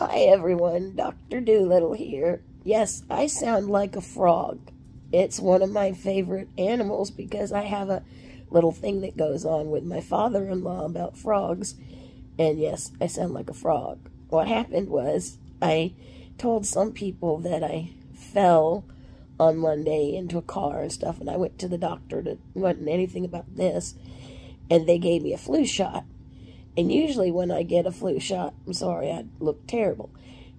Hi everyone, Dr. Doolittle here. Yes, I sound like a frog. It's one of my favorite animals because I have a little thing that goes on with my father-in-law about frogs. And yes, I sound like a frog. What happened was I told some people that I fell on Monday into a car and stuff, and I went to the doctor to wasn't anything about this, and they gave me a flu shot. And usually when I get a flu shot, I'm sorry, I look terrible,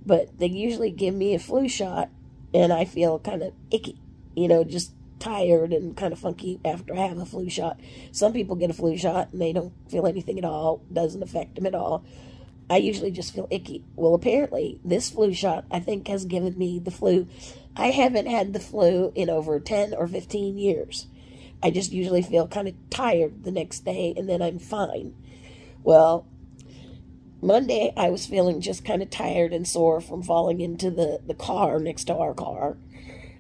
but they usually give me a flu shot and I feel kind of icky, you know, just tired and kind of funky after I have a flu shot. Some people get a flu shot and they don't feel anything at all, doesn't affect them at all. I usually just feel icky. Well, apparently, this flu shot, I think, has given me the flu. I haven't had the flu in over 10 or 15 years. I just usually feel kind of tired the next day, and then I'm fine. Well, Monday I was feeling just kind of tired and sore from falling into the, the car next to our car.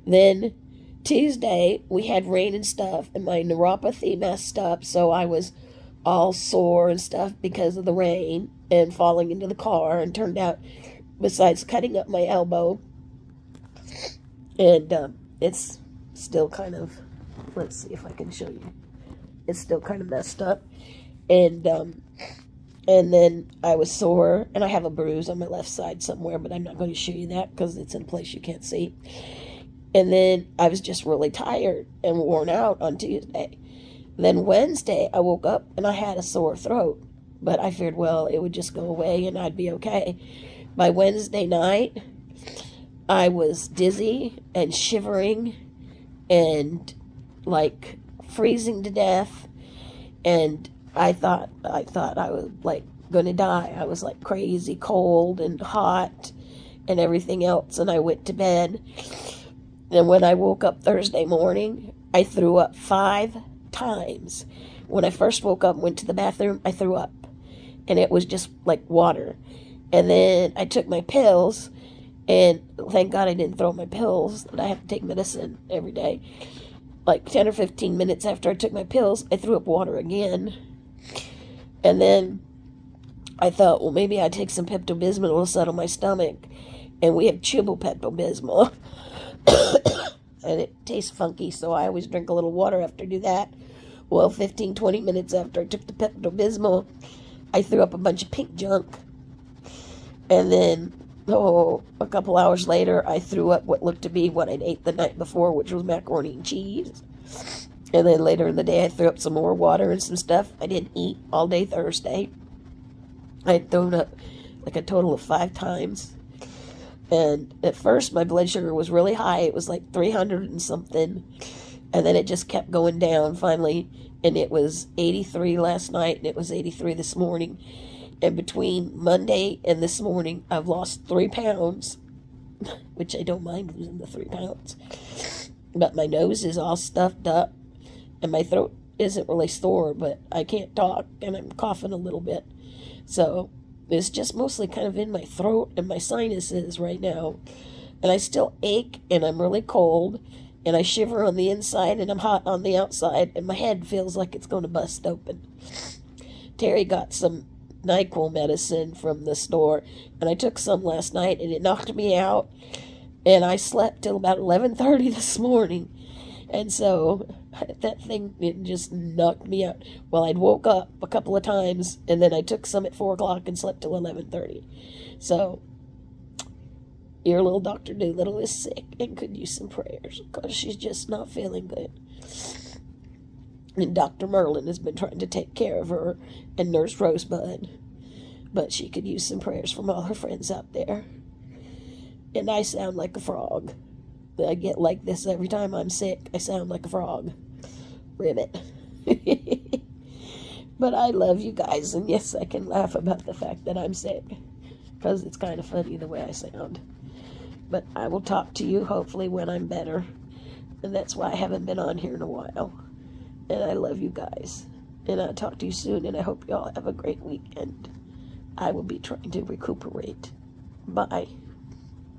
Then Tuesday we had rain and stuff, and my neuropathy messed up, so I was all sore and stuff because of the rain and falling into the car. And turned out, besides cutting up my elbow, and um, it's still kind of, let's see if I can show you. It's still kind of messed up and um, and then I was sore, and I have a bruise on my left side somewhere, but I'm not going to show you that because it's in a place you can't see. And then I was just really tired and worn out on Tuesday. Then Wednesday, I woke up and I had a sore throat, but I feared, well, it would just go away and I'd be okay. By Wednesday night, I was dizzy and shivering and like freezing to death and I thought I thought I was like gonna die. I was like crazy cold and hot and everything else and I went to bed. And when I woke up Thursday morning, I threw up five times. When I first woke up went to the bathroom, I threw up. And it was just like water. And then I took my pills and thank God I didn't throw my pills. I have to take medicine every day. Like 10 or 15 minutes after I took my pills, I threw up water again and then I thought, well, maybe I'd take some Pepto Bismol to settle my stomach. And we have chewable Pepto Bismol. and it tastes funky, so I always drink a little water after I do that. Well, 15, 20 minutes after I took the Pepto Bismol, I threw up a bunch of pink junk. And then, oh, a couple hours later, I threw up what looked to be what I'd ate the night before, which was macaroni and cheese. And then later in the day, I threw up some more water and some stuff. I didn't eat all day Thursday. I had thrown up like a total of five times. And at first, my blood sugar was really high. It was like 300 and something. And then it just kept going down finally. And it was 83 last night, and it was 83 this morning. And between Monday and this morning, I've lost three pounds, which I don't mind losing the three pounds. But my nose is all stuffed up and my throat isn't really sore, but I can't talk and I'm coughing a little bit. So it's just mostly kind of in my throat and my sinuses right now. And I still ache and I'm really cold and I shiver on the inside and I'm hot on the outside and my head feels like it's going to bust open. Terry got some NyQuil medicine from the store and I took some last night and it knocked me out and I slept till about 11:30 this morning. And so that thing it just knocked me out. Well, I'd woke up a couple of times, and then I took some at four o'clock and slept till eleven thirty. So your little Doctor Doolittle is sick and could use some prayers because she's just not feeling good. And Dr. Merlin has been trying to take care of her and Nurse Rosebud, but she could use some prayers from all her friends out there. And I sound like a frog. I get like this every time I'm sick. I sound like a frog. Ribbit. but I love you guys, and yes, I can laugh about the fact that I'm sick. Because it's kind of funny the way I sound. But I will talk to you hopefully when I'm better. And that's why I haven't been on here in a while. And I love you guys. And I'll talk to you soon, and I hope you all have a great weekend. I will be trying to recuperate. Bye.